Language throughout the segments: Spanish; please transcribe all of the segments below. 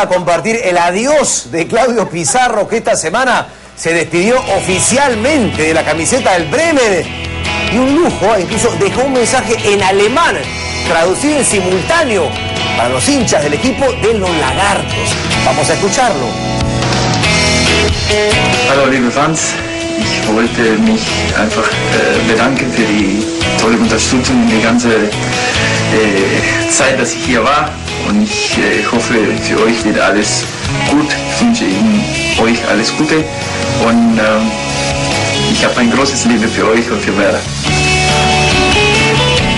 a compartir el adiós de Claudio Pizarro, que esta semana se despidió oficialmente de la camiseta del Bremen. Y un lujo, ¿eh? incluso dejó un mensaje en alemán, traducido en simultáneo para los hinchas del equipo de los Lagartos. Vamos a escucharlo. Hallo liebe Fans, ich wollte mich einfach äh, bedanken für die tolle Unterstützung die ganze äh, Zeit, dass ich hier war und ich äh, hoffe für euch wird alles gut. Ich wünsche Ihnen euch alles Gute und ähm, ich habe ein großes Liebe für euch und für Werder.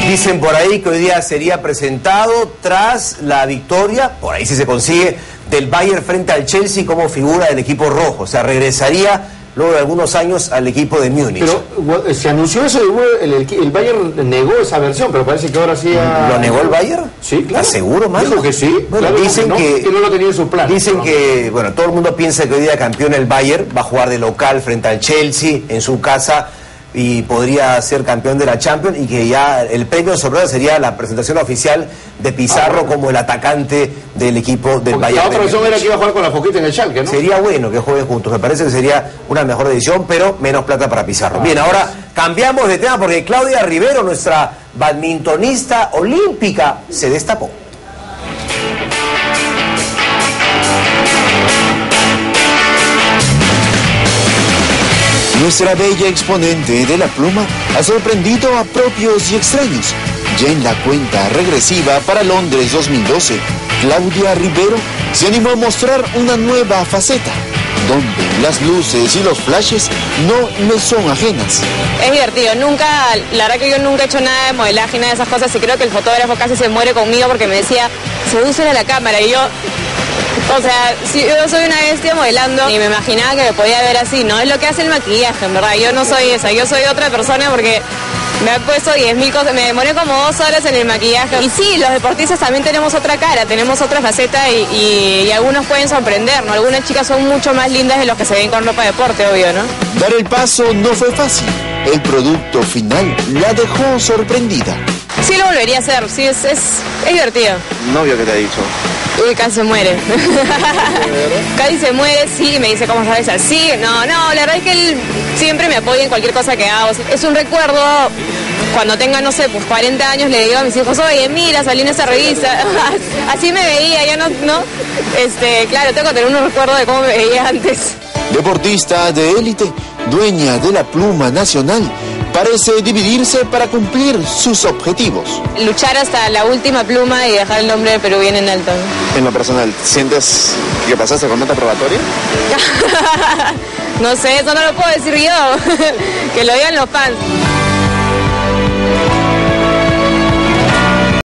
Dicen por ahí que hoy día sería presentado tras la victoria, por ahí si se consigue, del Bayern frente al Chelsea como figura del equipo rojo. O sea, regresaría luego de algunos años al equipo de Múnich. Pero se anunció eso, y el, el- el Bayern negó esa versión, pero parece que ahora sí ha- ¿Lo negó el Bayern? Sí, claro. ¿Estás seguro, Manu? Dijo que sí. Bueno, claro, dicen no, que, que no lo tenía en su plan. Dicen que, bueno, todo el mundo piensa que hoy día campeón el Bayern va a jugar de local frente al Chelsea en su casa y podría ser campeón de la Champions y que ya el premio sorpresa sería la presentación oficial de Pizarro como el atacante del equipo del Porque Bayern. la otra Múnich. era que iba a jugar con la foquita en el Schalke, ¿no? Sería bueno que jueguen juntos, me parece que sería una mejor decisión, pero menos plata para Pizarro. Bien, ahora cambiamos de tema porque Claudia Rivero, nuestra badmintonista olímpica, se destapó. Nuestra bella exponente de la pluma ha sorprendido a propios y extraños. Ya en la cuenta regresiva para Londres 2012, Claudia Rivero se animó a mostrar una nueva faceta, donde las luces y los flashes no le son ajenas. Es divertido, nunca, la verdad que yo nunca he hecho nada de modelaje, nada de esas cosas y creo que el fotógrafo casi se muere conmigo porque me decía, seduce a la cámara y yo, o sea, si yo soy una bestia modelando y me imaginaba que me podía ver así, no es lo que hace el maquillaje, en verdad, yo no soy esa, yo soy otra persona porque me he puesto 10.000 cosas, me demoré como dos horas en el maquillaje. Y sí, los deportistas también tenemos otra cara, tenemos otra faceta y, y- y algunos pueden sorprender, ¿no? Algunas chicas son mucho más lindas de los que se ven con ropa de deporte, obvio, ¿no? Dar el paso no fue fácil. El producto final la dejó sorprendida. Sí lo volvería a hacer, sí, es, es, es divertido. ¿Novio que te ha dicho? Uy, casi se muere. casi se muere, sí, me dice cómo sabes así. No, no, la verdad es que él siempre me apoya en cualquier cosa que hago. Es un recuerdo, cuando tenga, no sé, pues 40 años, le digo a mis hijos, oye, mira, salí en esa revista. así me veía, ya no, no. Este, claro, tengo que tener un recuerdo de cómo me veía antes. Deportista de élite, dueña de la pluma nacional, parece dividirse para cumplir sus objetivos. Luchar hasta la última pluma y dejar el nombre de Perú bien en alto. En lo personal, ¿sientes que pasaste con nota probatoria? no sé, eso no lo puedo decir yo. que lo digan los fans.